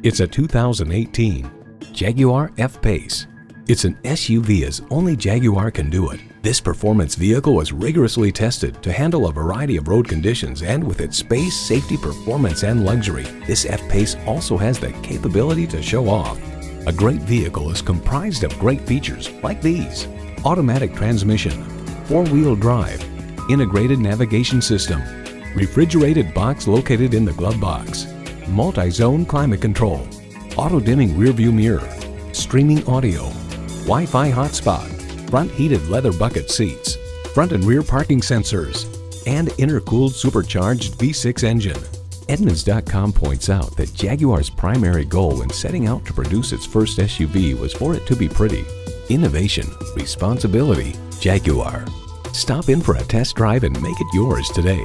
It's a 2018 Jaguar F-Pace. It's an SUV as only Jaguar can do it. This performance vehicle was rigorously tested to handle a variety of road conditions and with its space, safety, performance, and luxury, this F-Pace also has the capability to show off. A great vehicle is comprised of great features like these. Automatic transmission, four-wheel drive, integrated navigation system, refrigerated box located in the glove box, multi-zone climate control, auto-dimming rearview mirror, streaming audio, Wi-Fi hotspot, front heated leather bucket seats, front and rear parking sensors, and intercooled supercharged V6 engine. Edmunds.com points out that Jaguar's primary goal in setting out to produce its first SUV was for it to be pretty. Innovation, responsibility, Jaguar. Stop in for a test drive and make it yours today.